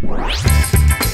Música